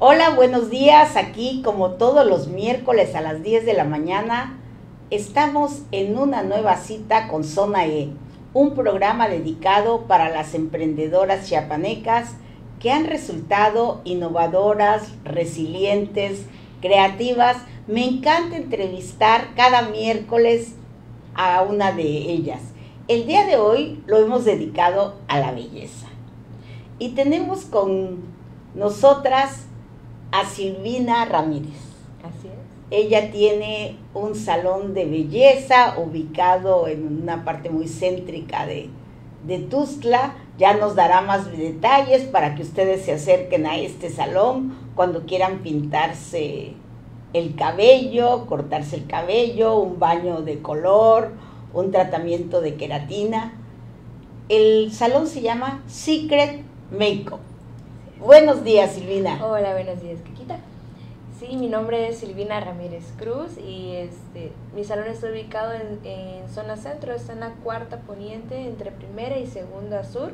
Hola, buenos días. Aquí como todos los miércoles a las 10 de la mañana, estamos en una nueva cita con Zona E, un programa dedicado para las emprendedoras chiapanecas que han resultado innovadoras, resilientes, creativas. Me encanta entrevistar cada miércoles a una de ellas. El día de hoy lo hemos dedicado a la belleza. Y tenemos con nosotras a Silvina Ramírez. Así es. Ella tiene un salón de belleza ubicado en una parte muy céntrica de, de Tuzla. Ya nos dará más detalles para que ustedes se acerquen a este salón cuando quieran pintarse el cabello, cortarse el cabello, un baño de color, un tratamiento de queratina. El salón se llama Secret Makeup. Buenos días, Silvina. Hola, buenos días, Kikita. Sí, mi nombre es Silvina Ramírez Cruz y este, mi salón está ubicado en, zona centro, está en la cuarta poniente entre primera y segunda sur,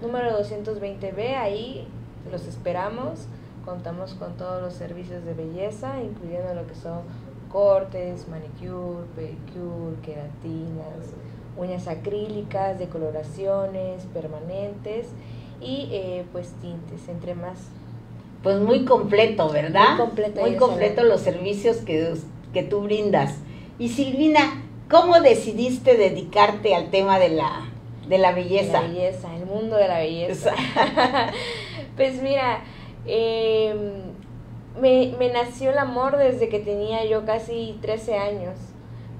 número 220B, ahí los esperamos, contamos con todos los servicios de belleza, incluyendo lo que son cortes, manicure, pedicure, queratinas, uñas acrílicas, decoloraciones, permanentes y eh, pues tintes, entre más. Pues muy completo, ¿verdad? Muy completo. Muy completo los servicios que, que tú brindas. Y Silvina, ¿cómo decidiste dedicarte al tema de la, de la belleza? La belleza, el mundo de la belleza. pues mira, eh, me, me, nació el amor desde que tenía yo casi 13 años.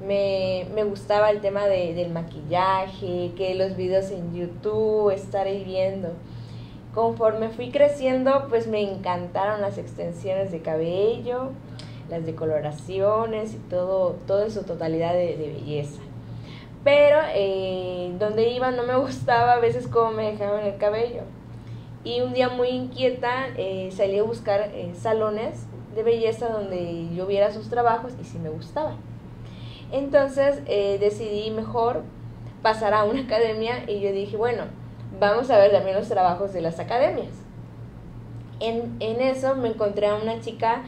Me, me gustaba el tema de, del maquillaje, que los videos en YouTube, estar viendo. Conforme fui creciendo, pues me encantaron las extensiones de cabello, las decoloraciones y todo, todo en su totalidad de, de belleza. Pero eh, donde iba no me gustaba a veces cómo me dejaban el cabello. Y un día muy inquieta eh, salí a buscar eh, salones de belleza donde yo viera sus trabajos y si me gustaba. Entonces eh, decidí mejor pasar a una academia y yo dije, bueno, vamos a ver también los trabajos de las academias. En, en eso me encontré a una chica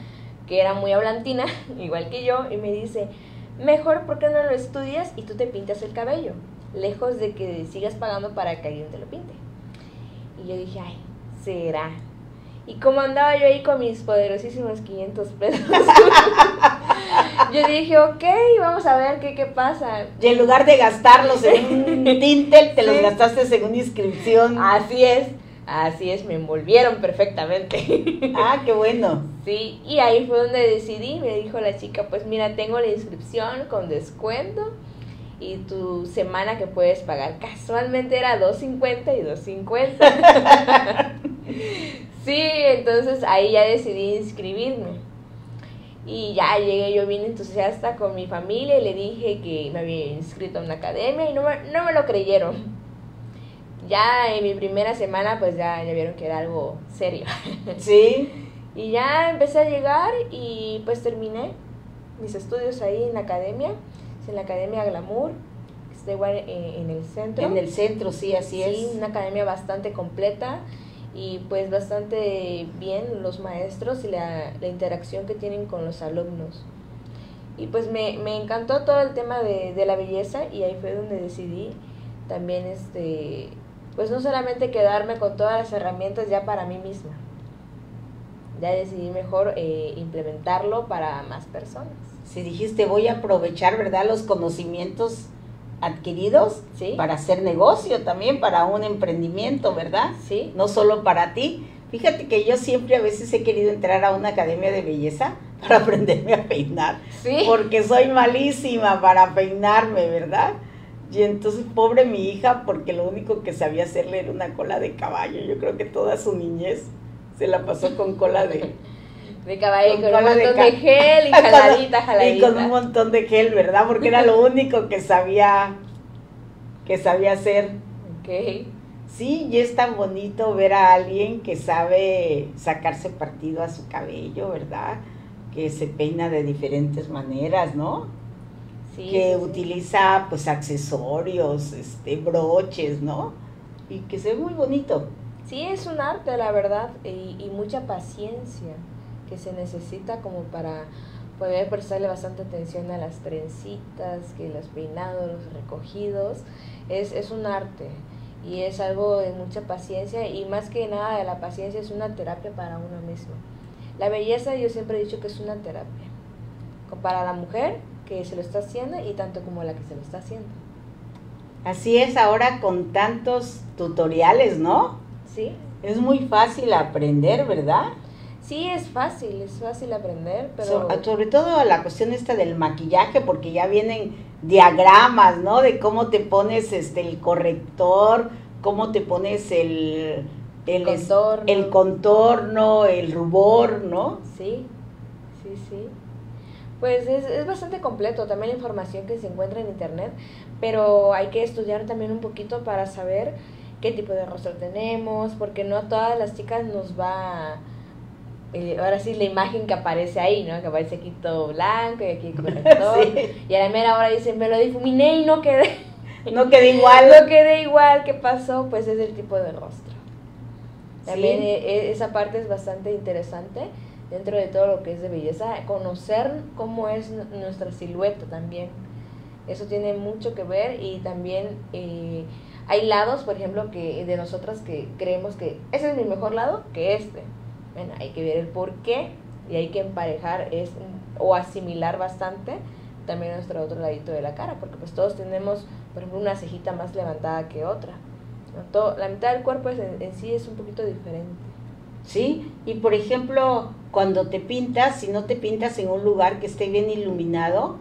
que era muy hablantina, igual que yo, y me dice, mejor porque no lo estudias y tú te pintas el cabello, lejos de que sigas pagando para que alguien te lo pinte. Y yo dije, ay, será. Y como andaba yo ahí con mis poderosísimos 500 pesos, yo dije, ok, vamos a ver qué, qué pasa. Y en lugar de gastarlos en un Tintel, te los gastaste según inscripción. Así es, así es, me envolvieron perfectamente. ah, qué bueno. Sí, y ahí fue donde decidí, me dijo la chica, pues mira, tengo la inscripción con descuento y tu semana que puedes pagar. Casualmente era 2.50 y 2.50. sí, entonces ahí ya decidí inscribirme. Y ya llegué yo bien entusiasta con mi familia y le dije que me había inscrito a una academia y no me, no me lo creyeron. Ya en mi primera semana pues ya, ya vieron que era algo serio. Sí. y ya empecé a llegar y pues terminé mis estudios ahí en la academia en la Academia Glamour, que está igual en, en el centro. En el centro, sí, así sí, es. una academia bastante completa y pues bastante bien los maestros y la, la interacción que tienen con los alumnos. Y pues me, me encantó todo el tema de, de, la belleza y ahí fue donde decidí también, este, pues no solamente quedarme con todas las herramientas ya para mí misma, ya decidí mejor eh, implementarlo para más personas si dijiste voy a aprovechar, ¿verdad? Los conocimientos adquiridos ¿Sí? para hacer negocio también, para un emprendimiento, ¿verdad? Sí. No solo para ti. Fíjate que yo siempre a veces he querido entrar a una academia de belleza para aprenderme a peinar. Sí. Porque soy malísima para peinarme, ¿verdad? Y entonces, pobre mi hija, porque lo único que sabía hacerle era una cola de caballo. Yo creo que toda su niñez se la pasó con cola de, de caballo con, con un montón de, de, gel y jaladita, jaladita. Y con un montón de gel, ¿verdad? Porque era lo único que sabía que sabía hacer. Ok. Sí, y es tan bonito ver a alguien que sabe sacarse partido a su cabello, ¿verdad? Que se peina de diferentes maneras, ¿no? Sí, que sí, utiliza pues accesorios, este, broches, ¿no? Y que se ve muy bonito. Sí, es un arte, la verdad, y, y mucha paciencia que se necesita como para poder prestarle bastante atención a las trencitas, que los peinados, los recogidos, es, es un arte y es algo de mucha paciencia y más que nada de la paciencia es una terapia para uno mismo. La belleza yo siempre he dicho que es una terapia para la mujer que se lo está haciendo y tanto como la que se lo está haciendo. Así es ahora con tantos tutoriales, ¿no? Sí. Es muy fácil aprender, ¿verdad? Sí, es fácil, es fácil aprender, pero... sobre todo la cuestión esta del maquillaje, porque ya vienen diagramas, ¿no? De cómo te pones este el corrector, cómo te pones el... El contorno. el contorno, el rubor, ¿no? Sí, sí, sí. Pues es, es bastante completo también la información que se encuentra en internet, pero hay que estudiar también un poquito para saber qué tipo de rostro tenemos, porque no a todas las chicas nos va eh, ahora sí la imagen que aparece ahí, ¿no? Que aparece aquí todo blanco y aquí corrector. Y a la mera hora dicen, me lo difuminé y no quedé. No quedé igual. no quedé igual. ¿Qué pasó? Pues es el tipo de rostro. También e, e, esa parte es bastante interesante dentro de todo lo que es de belleza, conocer cómo es nuestra silueta también. Eso tiene mucho que ver y también eh, hay lados, por ejemplo, que de nosotras que creemos que ese es mi mejor lado que este. Bueno, hay que ver el por qué y hay que emparejar es, o asimilar bastante también nuestro otro ladito de la cara, porque pues todos tenemos, por ejemplo, una cejita más levantada que otra. Todo, la mitad del cuerpo en, sí es un poquito diferente. Sí, y por ejemplo, cuando te pintas, si no te pintas en un lugar que esté bien iluminado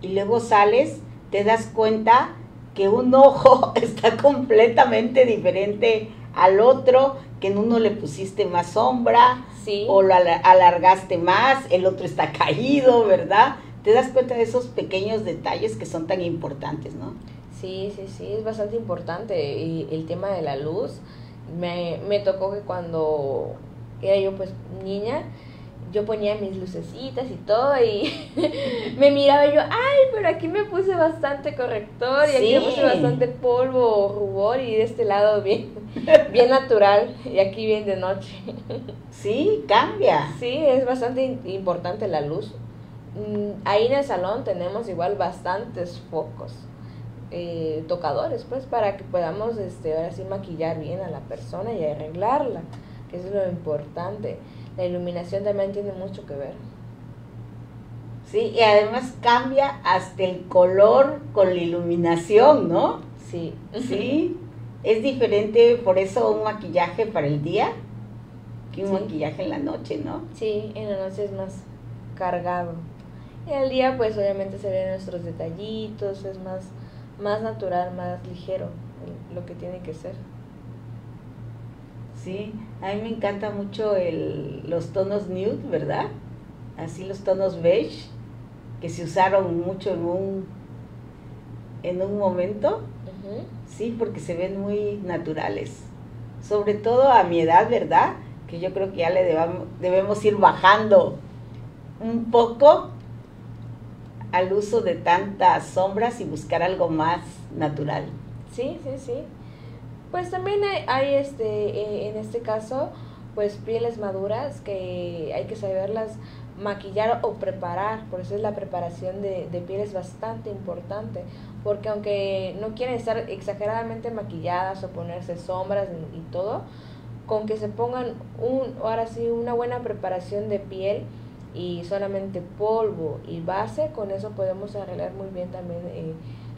y luego sales, te das cuenta que un ojo está completamente diferente al otro, que en uno le pusiste más sombra o lo alargaste más, el otro está caído, ¿verdad? Te das cuenta de esos pequeños detalles que son tan importantes, ¿no? Sí, sí, sí, es bastante importante. Y el tema de la luz, me, me tocó que cuando era yo pues niña, yo ponía mis lucecitas y todo y me miraba y yo, ay, pero aquí me puse bastante corrector y aquí me puse bastante polvo o rubor y de este lado bien, bien natural y aquí bien de noche. Sí, cambia. Sí, es bastante importante la luz. Mm, ahí en el salón tenemos igual bastantes focos. Eh, tocadores pues para que podamos este ahora sí maquillar bien a la persona y arreglarla que es lo importante la iluminación también tiene mucho que ver. Sí, y además cambia hasta el color con la iluminación, ¿no? Sí. Sí, es diferente por eso un maquillaje para el día que un maquillaje en la noche, ¿no? Sí, en la noche es más cargado. En el día pues obviamente se ven nuestros detallitos, es más, más natural, más ligero lo que tiene que ser. Sí, a mí me encanta mucho el, los tonos nude, ¿verdad? Así los tonos beige, que se usaron mucho en un, en un momento. Sí, porque se ven muy naturales. Sobre todo a mi edad, ¿verdad? Que yo creo que ya le debamos, debemos ir bajando un poco al uso de tantas sombras y buscar algo más natural. Sí, sí, sí. Pues también hay, este, eh, en este caso, pues pieles maduras que hay que saberlas maquillar o preparar, por eso es la preparación de, de pieles bastante importante, porque aunque no quieren estar exageradamente maquilladas o ponerse sombras y, todo, con que se pongan un, ahora sí, una buena preparación de piel y solamente polvo y base, con eso podemos arreglar muy bien también eh,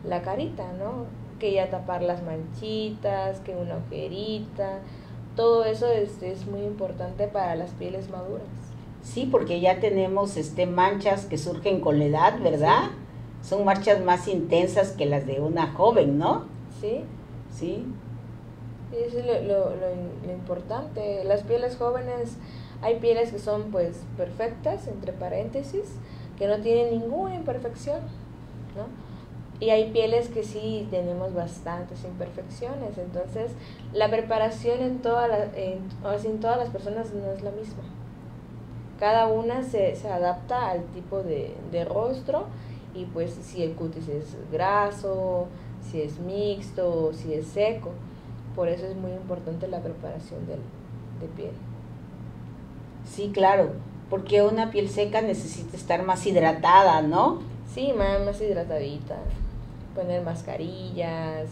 la carita, ¿no? que ya tapar las manchitas, que una ojerita, todo eso es, es muy importante para las pieles maduras. Sí, porque ya tenemos este manchas que surgen con la edad, ¿verdad? Son manchas más intensas que las de una joven, ¿no? Sí. Sí. Eso es lo, lo, lo, importante. Las pieles jóvenes, hay pieles que son pues perfectas, entre paréntesis, que no tienen ninguna imperfección, ¿no? y hay pieles que sí tenemos bastantes imperfecciones. Entonces, la preparación en, toda la, en, en todas las personas no es la misma. Cada una se, se adapta al tipo de, de, rostro y pues si el cutis es graso, si es mixto, si es seco. Por eso es muy importante la preparación de, de piel. Sí, claro, Porque una piel seca necesita estar más hidratada, ¿no? Sí, más, más hidratadita. Poner mascarillas,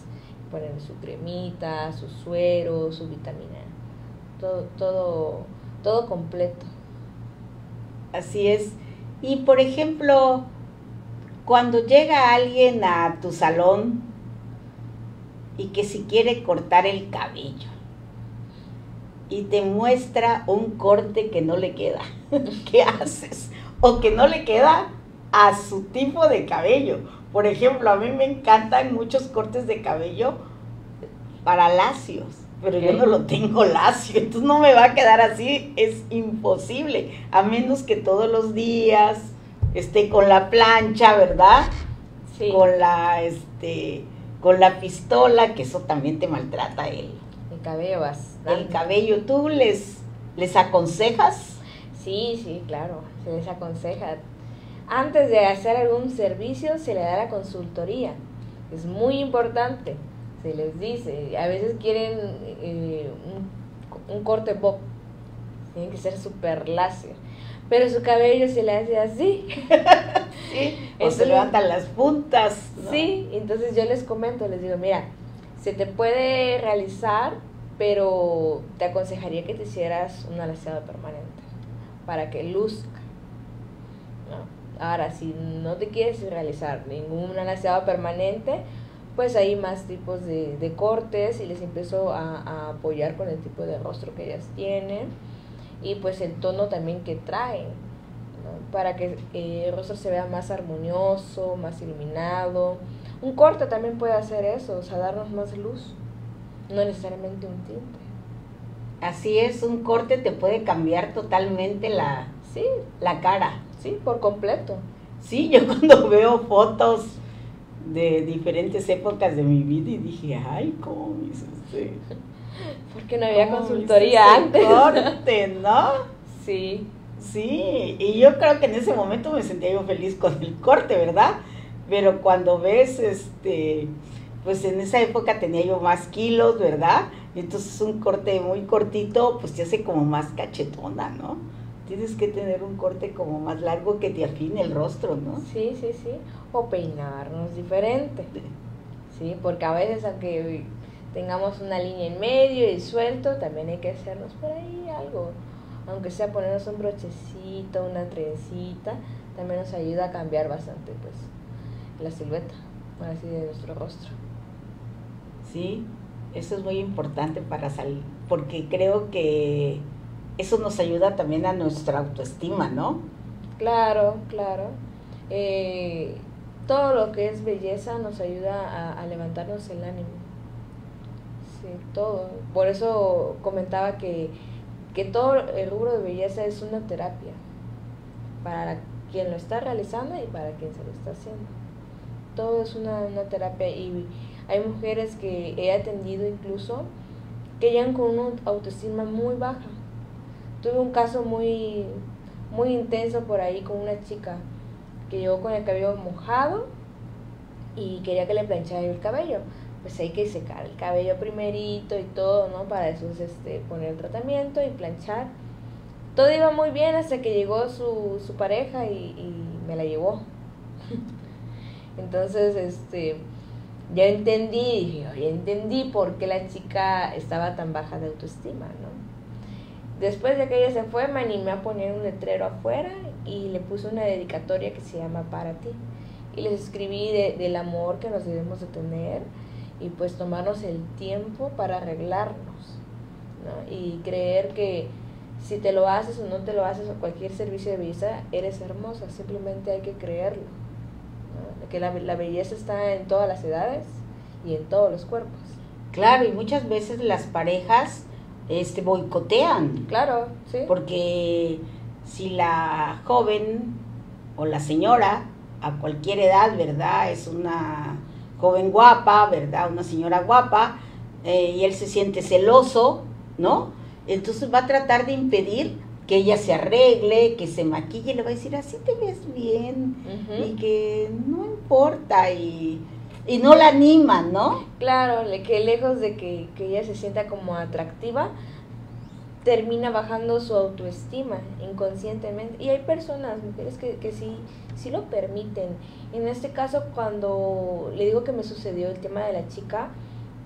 poner su cremita, su suero, su vitamina. Todo, todo, todo completo. Así es. Y por ejemplo, cuando llega alguien a tu salón y que si quiere cortar el cabello y te muestra un corte que no le queda, ¿qué haces? O que no le queda a su tipo de cabello. Por ejemplo, a mí me encantan muchos cortes de cabello para lacios, pero yo no lo tengo lacio, entonces no me va a quedar así, es imposible, a menos que todos los días esté con la plancha, ¿verdad? Sí. Con la, este, con la pistola, que eso también te maltrata el, el cabello El cabello, ¿tú les, les aconsejas? Sí, sí, claro, se les aconseja. Antes de hacer algún servicio se le da la consultoría. Es muy importante, se les dice. A veces quieren eh, un, un, corte bob, tiene que ser súper láser pero su cabello se le hace así. sí, o se levantan las puntas. Sí, entonces yo les comento, les digo, mira, se te puede realizar, pero te aconsejaría que te hicieras un alaciado permanente para que luzca. Ahora, si no te quieres realizar ningún alaciado permanente, pues hay más tipos de, cortes y les empiezo a, a apoyar con el tipo de rostro que ellas tienen y pues el tono también que traen, para que eh, el rostro se vea más armonioso, más iluminado. Un corte también puede hacer eso, o sea, darnos más luz, no necesariamente un tinte. Así es, un corte te puede cambiar totalmente la, sí. la cara. Sí, por completo. Sí, yo cuando veo fotos de diferentes épocas de mi vida y dije, ay, ¿cómo hizo usted? Porque no había consultoría antes. Corte, ¿no? Sí. Sí, y yo creo que en ese momento me sentía yo feliz con el corte, ¿verdad? Pero cuando ves, este, pues en esa época tenía yo más kilos, ¿verdad? Y entonces un corte muy cortito, pues te hace como más cachetona, ¿no? Tienes que tener un corte como más largo que te afine el rostro, ¿no? Sí, sí, sí. O peinarnos diferente. Sí, porque a veces aunque tengamos una línea en medio y suelto, también hay que hacernos por ahí algo. Aunque sea ponernos un brochecito, una trencita, también nos ayuda a cambiar bastante pues la silueta, así de nuestro rostro. Sí, eso es muy importante para salir, porque creo que eso nos ayuda también a nuestra autoestima, ¿no? Claro, claro. Eh, todo lo que es belleza nos ayuda a levantarnos el ánimo Sí, todo. Por eso comentaba que, todo el rubro de belleza es una terapia para quien lo está realizando y para quien se lo está haciendo. Todo es una, terapia y hay mujeres que he atendido incluso que llegan con una autoestima muy baja. Tuve un caso muy, muy intenso por ahí con una chica que llegó con el cabello mojado y quería que le planchara el cabello pues hay que secar el cabello primerito y todo, ¿no? Para después este, poner el tratamiento y planchar. Todo iba muy bien hasta que llegó su, su pareja y, me la llevó. Entonces, este, ya entendí, ya entendí por qué la chica estaba tan baja de autoestima, ¿no? Después de que ella se fue, me animé a poner un letrero afuera y le puse una dedicatoria que se llama Para ti. Y les escribí del amor que nos debemos de tener, y pues tomarnos el tiempo para arreglarnos ¿no? y creer que si te lo haces o no te lo haces o cualquier servicio de belleza, eres hermosa, simplemente hay que creerlo. Que la, la belleza está en todas las edades y en todos los cuerpos. Claro, y muchas veces las parejas este boicotean. Claro, sí. Porque si la joven o la señora a cualquier edad, ¿verdad? Es una joven guapa, ¿verdad? Una señora guapa, eh, y él se siente celoso, ¿no? Entonces va a tratar de impedir que ella se arregle, que se maquille, le va a decir, así te ves bien, y que no importa, y, y, no la anima, ¿no? Claro, que lejos de que, que ella se sienta como atractiva, termina bajando su autoestima inconscientemente. Y hay personas, mujeres, que, que sí, sí lo permiten. En este caso, cuando le digo que me sucedió el tema de la chica,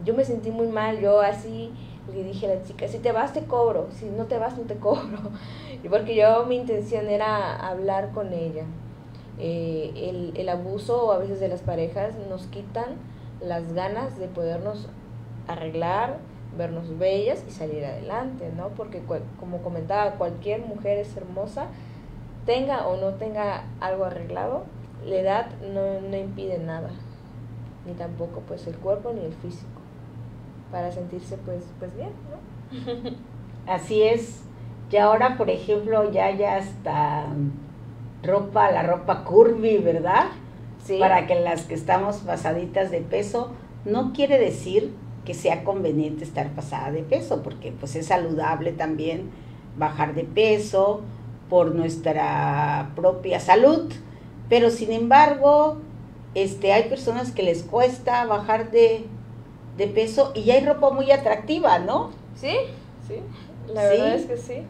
yo me sentí muy mal, yo así le dije a la chica, si te vas te cobro, si no te vas no te cobro. Porque yo mi intención era hablar con ella. Eh, el, el abuso a veces de las parejas nos quitan las ganas de podernos arreglar, vernos bellas y salir adelante, ¿no? Porque como comentaba, cualquier mujer es hermosa, tenga o no tenga algo arreglado, la edad no, no impide nada, ni tampoco pues el cuerpo ni el físico, para sentirse pues, pues bien, ¿no? Así es. Y ahora, por ejemplo, ya ya hasta ropa, la ropa curvy, ¿verdad? Sí. Para que las que estamos pasaditas de peso, no quiere decir que sea conveniente estar pasada de peso, porque pues es saludable también bajar de peso por nuestra propia salud, pero sin embargo, este, hay personas que les cuesta bajar de, de peso y hay ropa muy atractiva, ¿no? Sí, sí, la verdad es que sí.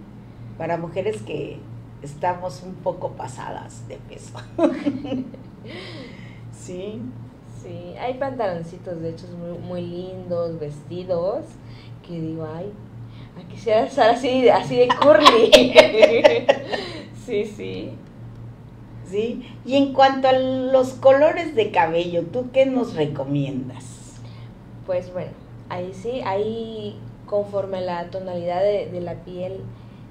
Para mujeres que estamos un poco pasadas de peso. sí. Sí, hay pantaloncitos de hecho muy, muy lindos, vestidos, que digo, ay, quisiera estar así, así de curly. sí, sí. Sí, y en cuanto a los colores de cabello, ¿tú qué nos recomiendas? Pues bueno, ahí sí, ahí conforme la tonalidad de, de la piel,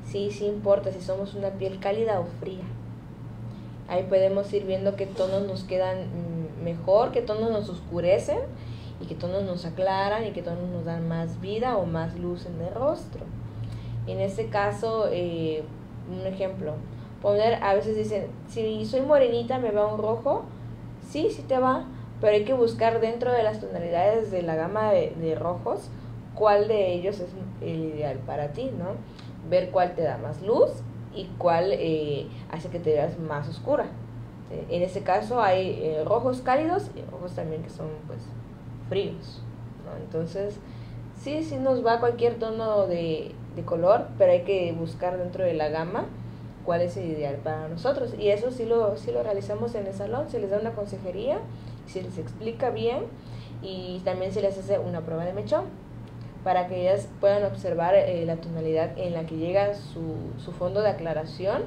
sí, sí importa si somos una piel cálida o fría. Ahí podemos ir viendo qué tonos nos quedan mejor, qué tonos nos oscurecen y qué tonos nos aclaran y qué tonos nos dan más vida o más luz en el rostro. En este caso, eh, un ejemplo, poner, a veces dicen, si soy morenita, ¿me va un rojo? Sí, sí te va, pero hay que buscar dentro de las tonalidades de la gama de, de rojos cuál de ellos es el ideal para ti, ¿no? Ver cuál te da más luz y cuál eh, hace que te veas más oscura. Eh, en este caso hay eh, rojos cálidos y rojos también que son pues fríos. Entonces, sí, sí nos va cualquier tono de, de, color, pero hay que buscar dentro de la gama cuál es el ideal para nosotros. Y eso sí lo, sí lo realizamos en el salón, se les da una consejería, se les explica bien y también se les hace una prueba de mechón para que ellas puedan observar eh, la tonalidad en la que llega su, su, fondo de aclaración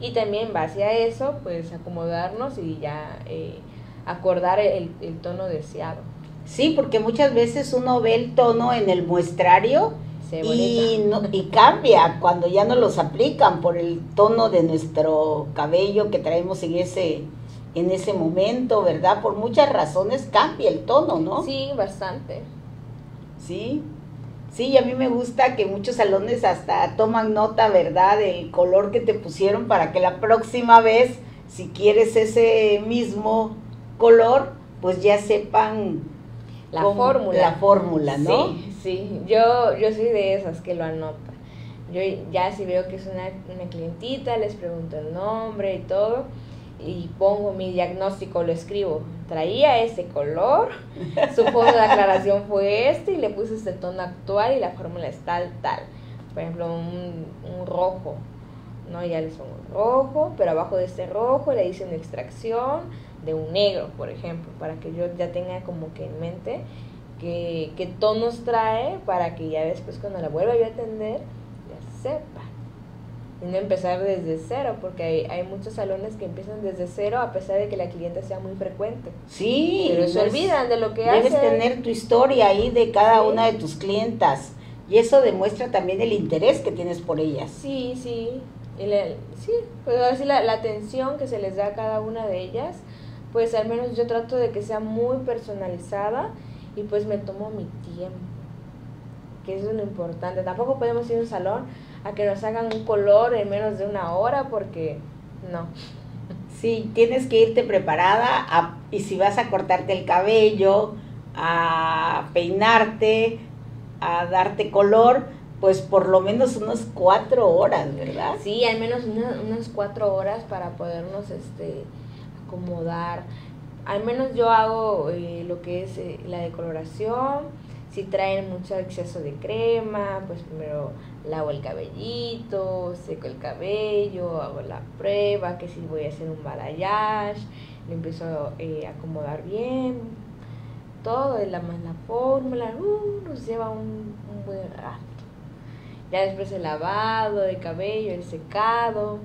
y también base a eso pues acomodarnos y ya eh, acordar el, el, tono deseado. Sí, porque muchas veces uno ve el tono en el muestrario y, no, y cambia cuando ya no los aplican por el tono de nuestro cabello que traemos en ese en ese momento, ¿verdad? Por muchas razones cambia el tono, ¿no? Sí, bastante. Sí. Sí, y a mí me gusta que muchos salones hasta toman nota, ¿verdad?, del color que te pusieron para que la próxima vez, si quieres ese mismo color, pues ya sepan la fórmula. La fórmula, ¿no? Sí, sí. Yo, yo soy de esas que lo anota. Yo ya si veo que es una, una clientita, les pregunto el nombre y todo y pongo mi diagnóstico, lo escribo. Traía este color, su fondo de aclaración fue este y le puse este tono actual y la fórmula es tal, tal. Por ejemplo, un, un rojo, ¿no? Ya les pongo rojo, pero abajo de este rojo le hice una extracción de un negro, por ejemplo, para que yo ya tenga como que en mente qué, qué tonos trae para que ya después cuando la vuelva yo a atender ya sepa y no empezar desde cero, porque hay, hay muchos salones que empiezan desde cero a pesar de que la cliente sea muy frecuente. Sí, pero se olvidan de lo que debes Debes tener tu historia ahí de cada una de tus clientas y eso demuestra también el interés que tienes por ellas. Sí, sí, sí, pues así la, la atención que se les da a cada una de ellas, pues al menos yo trato de que sea muy personalizada y pues me tomo mi tiempo, que eso es lo importante. Tampoco podemos ir a un salón a que nos hagan un color en menos de una hora porque no. Sí, tienes que irte preparada y si vas a cortarte el cabello, a peinarte, a darte color, pues por lo menos unas cuatro horas, ¿verdad? Sí, al menos unas cuatro horas para podernos este, acomodar. Al menos yo hago eh, lo que es eh, la decoloración. Si traen mucho exceso de crema, pues primero lavo el cabellito, seco el cabello, hago la prueba, que si voy a hacer un balayage, le empiezo eh, a acomodar bien, todo, la, la fórmula, uh, nos lleva un, un buen rato. Ya después el lavado de cabello, el secado,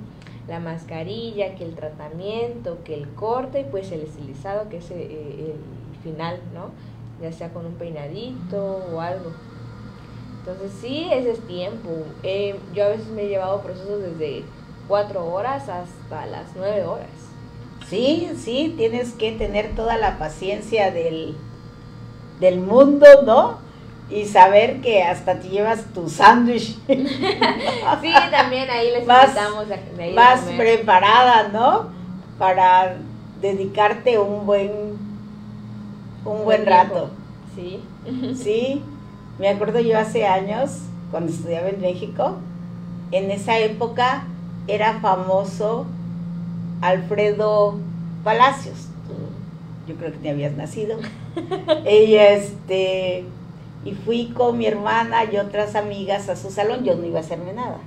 la mascarilla, que el tratamiento, que el corte y pues el estilizado, que es eh, el final, ¿no? Ya sea con un peinadito o algo. Entonces sí, ese es tiempo. Eh, yo a veces me he llevado procesos desde cuatro horas hasta las nueve horas. Sí, sí, tienes que tener toda la paciencia del, del mundo, ¿no? Y saber que hasta te llevas tu sándwich. sí, también ahí les invitamos a, de Más preparada, ¿no? Para dedicarte un buen, un buen rato. Sí. Sí. Me acuerdo yo hace años, cuando estudiaba en México, en esa época era famoso Alfredo Palacios. Yo creo que te habías nacido. y este y fui con mi hermana y otras amigas a su salón. Yo no iba a hacerme nada.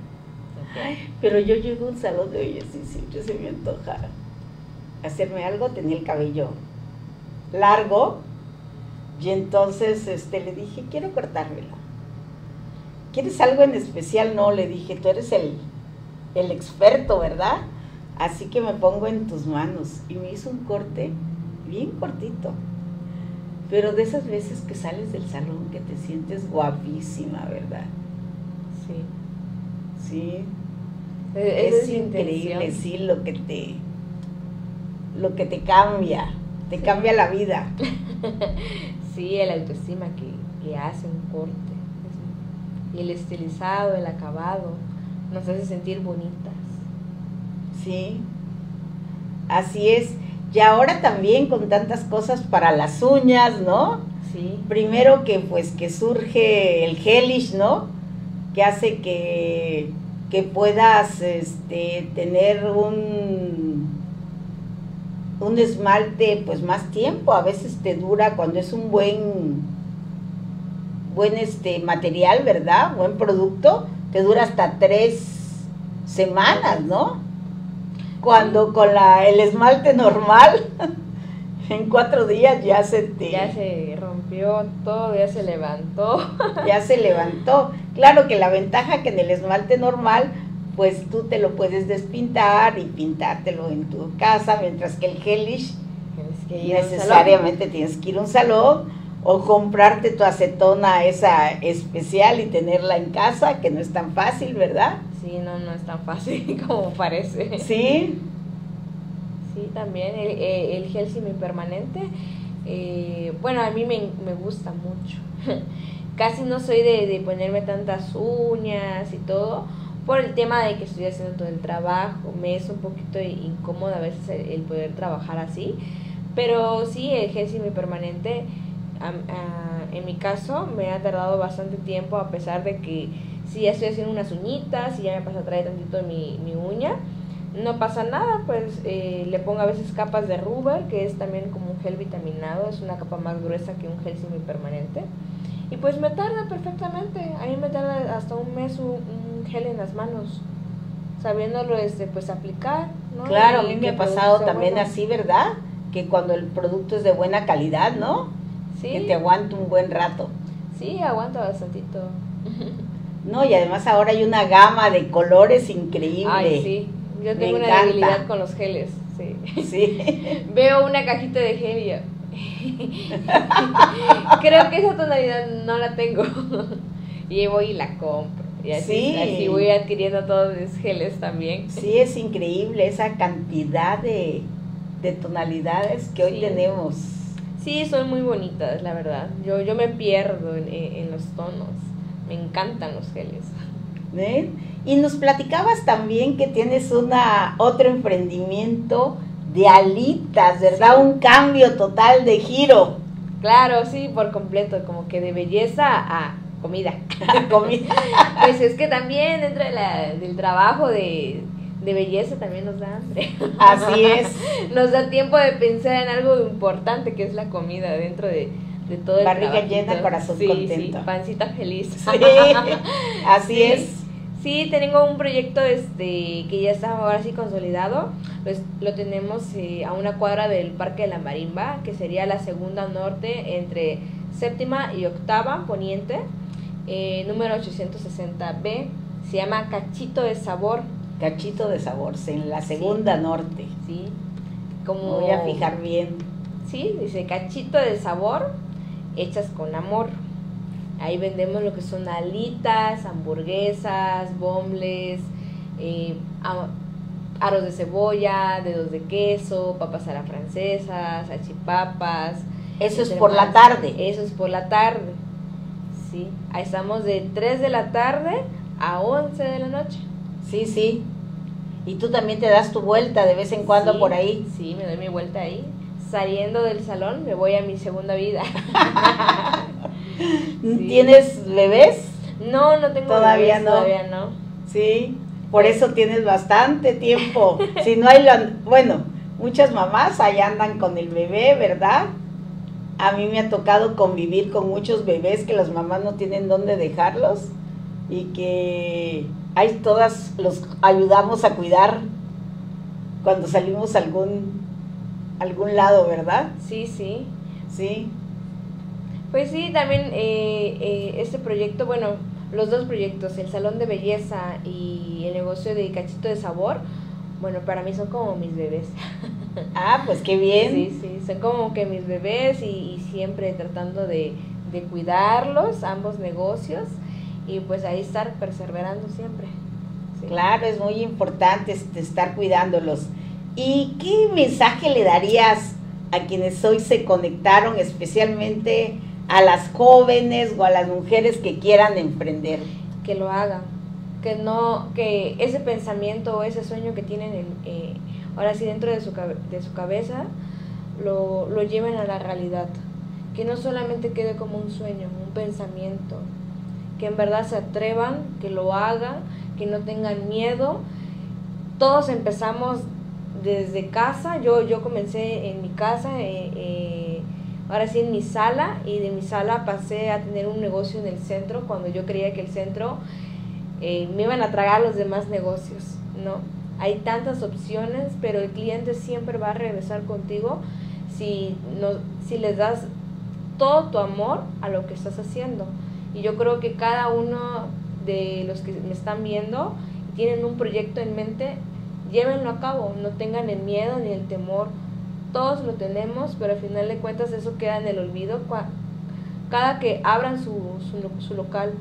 pero yo llego a un salón de ellos y siempre se me antoja hacerme algo. Tenía el cabello largo y entonces este, le dije, quiero cortármelo. ¿Quieres algo en especial? No, le dije, tú eres el, el experto, ¿verdad? Así que me pongo en tus manos. Y me hizo un corte bien cortito. Pero de esas veces que sales del salón que te sientes guapísima, ¿verdad? Sí. Sí. E-, es, increíble, sí, lo que te lo que te cambia, te cambia la vida. Sí, el autoestima que, que hace un corte. Y el estilizado, el acabado, nos hace sentir bonitas. Sí, así es. Y ahora también con tantas cosas para las uñas, ¿no? Sí. Primero que pues que surge el gelish, ¿no? Que hace que, que puedas este, tener un un esmalte pues más tiempo, a veces te dura cuando es un buen buen este material, ¿verdad? Buen producto, te dura hasta tres semanas, ¿no? Cuando con la, el esmalte normal, en cuatro días ya se te... Ya se rompió todo, ya se levantó. ya se levantó. Claro que la ventaja que en el esmalte normal pues tú te lo puedes despintar y pintártelo en tu casa, mientras que el gelish necesariamente tienes que ir a un salón o comprarte tu acetona esa especial y tenerla en casa, que no es tan fácil, ¿verdad? Sí, no, no es tan fácil como parece. Sí. Sí, también el, eh, el gel semipermanente, eh, bueno, a mí me, me gusta mucho. Casi no soy de, de ponerme tantas uñas y todo, por el tema de que estoy haciendo todo el trabajo. Me es un poquito incómodo a veces el, poder trabajar así. Pero sí, el gel semipermanente, en mi caso, me ha tardado bastante tiempo a pesar de que si ya estoy haciendo unas uñitas, y ya me pasa a traer tantito mi, mi uña, no pasa nada, pues eh, le pongo a veces capas de rubber, que es también como un gel vitaminado, es una capa más gruesa que un gel semipermanente. Y pues me tarda perfectamente, a mí me tarda hasta un mes un, gel en las manos, sabiéndolo este, pues aplicar. ¿no? Claro, a mí me ha pasado también así, ¿verdad? Que cuando el producto es de buena calidad, ¿no? Sí. Que te aguanta un buen rato. Sí, aguanta bastantito. No, y además ahora hay una gama de colores increíble. Ay, sí. Yo tengo una debilidad con los geles, sí. Sí. Veo una cajita de gel y Creo que esa tonalidad no la tengo. y voy y la compro. Y así, voy adquiriendo todos mis geles también. Sí, es increíble esa cantidad de, tonalidades que hoy tenemos. Sí, son muy bonitas, la verdad. Yo, yo me pierdo en, los tonos. Me encantan los geles. Y nos platicabas también que tienes una otro emprendimiento de alitas, ¿verdad? Un cambio total de giro. Claro, sí, por completo, como que de belleza a comida. comida. pues es que también dentro del trabajo de, belleza también nos da hambre. Así es. nos da tiempo de pensar en algo importante que es la comida dentro de, todo el Barriga llena, corazón contento. pancita feliz. Sí, así es Sí, tengo un proyecto este que ya está ahora sí consolidado. Pues lo tenemos eh, a una cuadra del Parque de la Marimba, que sería la segunda norte entre séptima y octava poniente, eh, número 860B. Se llama Cachito de Sabor. Cachito de Sabor, en la segunda norte. Sí. Como voy a fijar bien. Sí, dice Cachito de Sabor, hechas con amor. Ahí vendemos lo que son alitas, hamburguesas, bombles, eh, aros de cebolla, dedos de queso, papas a la francesa, salchipapas. Eso es por la tarde. Eso es por la tarde. Sí, ahí estamos de 3 de la tarde a 11 de la noche. Sí, sí. Y tú también te das tu vuelta de vez en cuando por ahí. Sí, me doy mi vuelta ahí. Saliendo del salón me voy a mi segunda vida. ¿Tienes bebés? No, no tengo todavía no. Todavía no. Sí, por eso tienes bastante tiempo. si no hay, bueno, muchas mamás ahí andan con el bebé, ¿verdad? A mí me ha tocado convivir con muchos bebés que las mamás no tienen dónde dejarlos y que ahí todas los ayudamos a cuidar cuando salimos a algún algún lado, ¿verdad? Sí, sí. Sí. Pues sí, también eh, eh, este proyecto, bueno, los dos proyectos, el Salón de Belleza y el negocio de Cachito de Sabor, bueno, para mí son como mis bebés. Ah, pues qué bien. Sí, sí, son como que mis bebés y, siempre tratando de, cuidarlos, ambos negocios, y pues ahí estar perseverando siempre. Claro, es muy importante este, estar cuidándolos. ¿Y qué mensaje le darías a quienes hoy se conectaron, especialmente a las jóvenes o a las mujeres que quieran emprender? Que lo hagan, que no, que ese pensamiento o ese sueño que tienen eh, ahora sí dentro de su, de su cabeza, lo, lo lleven a la realidad. Que no solamente quede como un sueño, un pensamiento, que en verdad se atrevan, que lo hagan, que no tengan miedo. Todos empezamos desde casa, yo, yo comencé en mi casa, eh, eh ahora sí en mi sala y de mi sala pasé a tener un negocio en el centro cuando yo creía que el centro eh, me iban a tragar los demás negocios, ¿no? Hay tantas opciones, pero el cliente siempre va a regresar contigo si, no, si les das todo tu amor a lo que estás haciendo. Y yo creo que cada uno de los que me están viendo tienen un proyecto en mente, llévenlo a cabo, no tengan el miedo ni el temor todos lo tenemos, pero al final de cuentas eso queda en el olvido cada que abran su, su, local.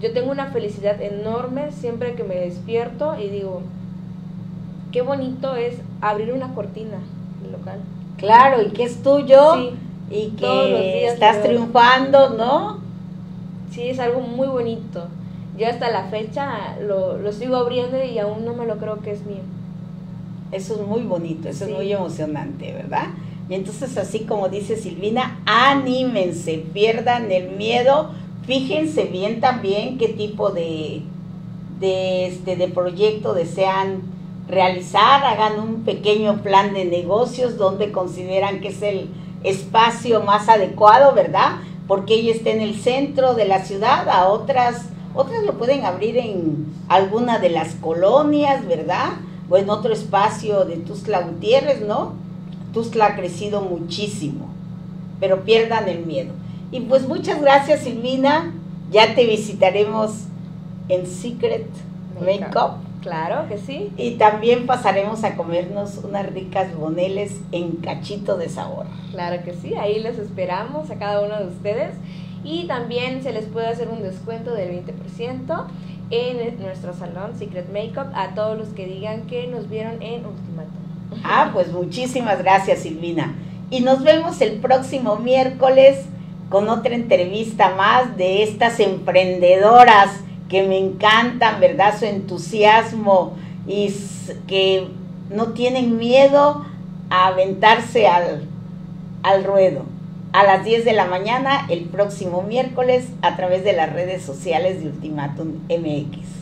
Yo tengo una felicidad enorme siempre que me despierto y digo, qué bonito es abrir una cortina del local. Claro, y que es tuyo y que estás triunfando, ¿no? Sí, es algo muy bonito. Yo hasta la fecha lo, lo sigo abriendo y aún no me lo creo que es mío. Eso es muy bonito, eso es muy emocionante, ¿verdad? Y entonces así como dice Silvina, anímense, pierdan el miedo, fíjense bien también qué tipo de, de, este, de proyecto desean realizar, hagan un pequeño plan de negocios donde consideran que es el espacio más adecuado, ¿verdad? Porque ella está en el centro de la ciudad, a otras, otras lo pueden abrir en alguna de las colonias, ¿verdad? o en otro espacio de Tuzla Gutiérrez, ¿no? Tuzla ha crecido muchísimo, pero pierdan el miedo. Y pues muchas gracias Silvina, ya te visitaremos en Secret Makeup. Claro que sí. Y también pasaremos a comernos unas ricas boneles en cachito de sabor. Claro que sí, ahí les esperamos a cada uno de ustedes. Y también se les puede hacer un descuento del 20% en nuestro salón Secret Makeup a todos los que digan que nos vieron en Ultimatum. Ah, pues muchísimas gracias Silvina. Y nos vemos el próximo miércoles con otra entrevista más de estas emprendedoras que me encantan, ¿verdad? Su entusiasmo y que no tienen miedo a aventarse al, al ruedo a las 10 de la mañana el próximo miércoles a través de las redes sociales de Ultimatum MX.